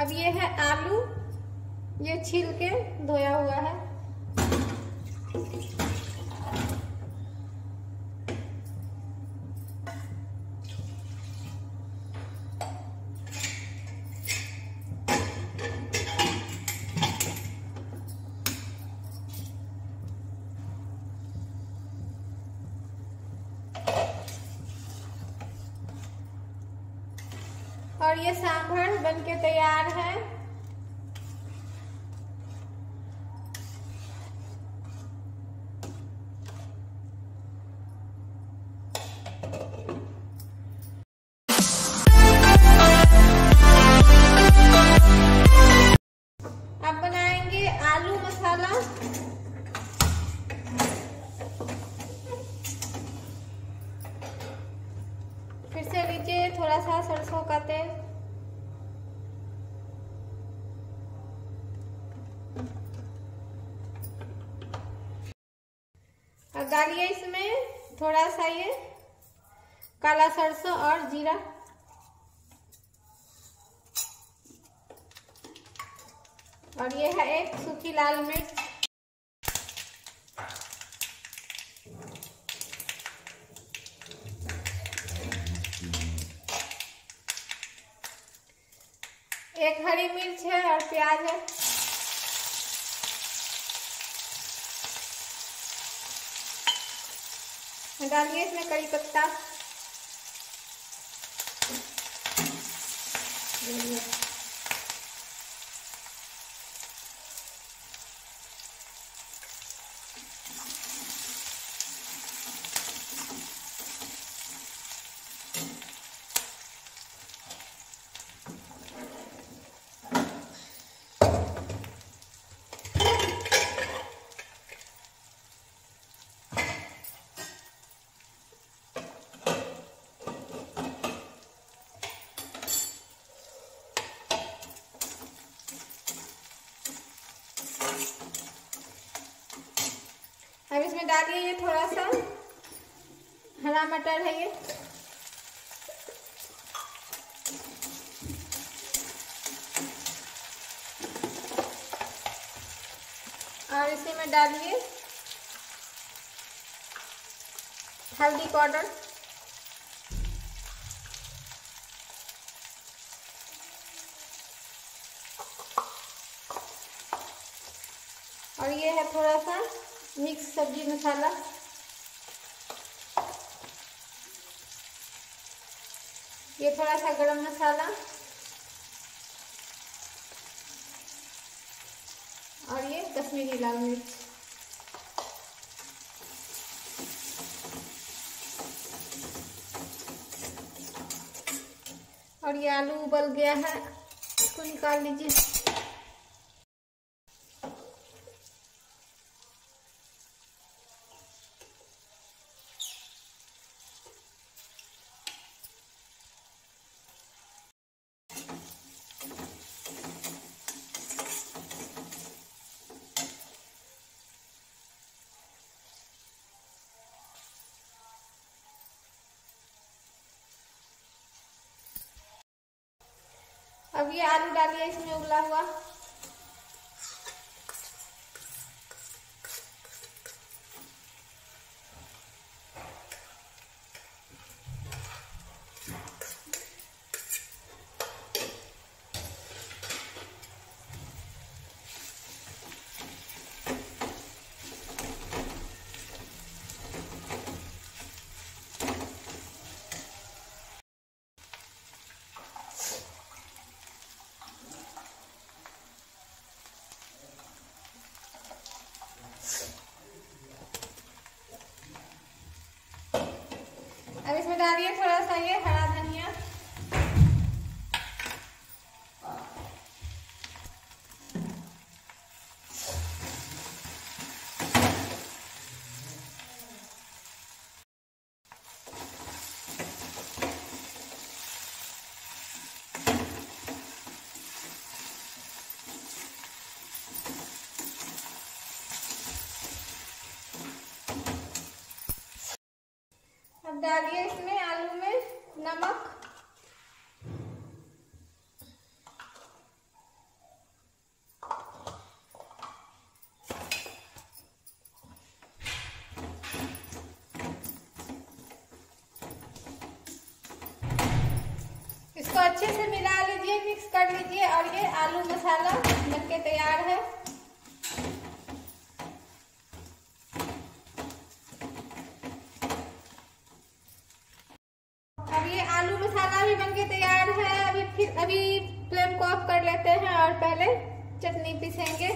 अब ये है आलू। ये छील के धोया हुआ है। और ये सांभर बनके तैयार है। फिर से लीजिए थोड़ा सा सरसों का तेल। अब डालिए इसमें थोड़ा सा ये काला सरसों और जीरा। और ये है एक सूखी लाल मिर्च। एक हरी मिर्च है और प्याज है। डालिए इसमें कड़ी पत्ता। डालिए ये थोड़ा सा। हरा मटर है ये। और इसी में डालिए हल्दी पाउडर। और ये है थोड़ा सा मिक्स सब्ज़ी मसाला। ये थोड़ा सा गरम मसाला। और ये कश्मीरी लाल मिर्च। और ये आलू उबल गया है, इसको निकाल लीजिए। अब ये आलू डालिए इसमें उबला हुआ। डालिए थोड़ा सा ये हरा धनिया डालिए इसमें आलू में नमक। इसको अच्छे से मिला लीजिए मिक्स कर लीजिए और ये आलू मसाला कर लेते हैं और पहले चटनी पीसेंगे।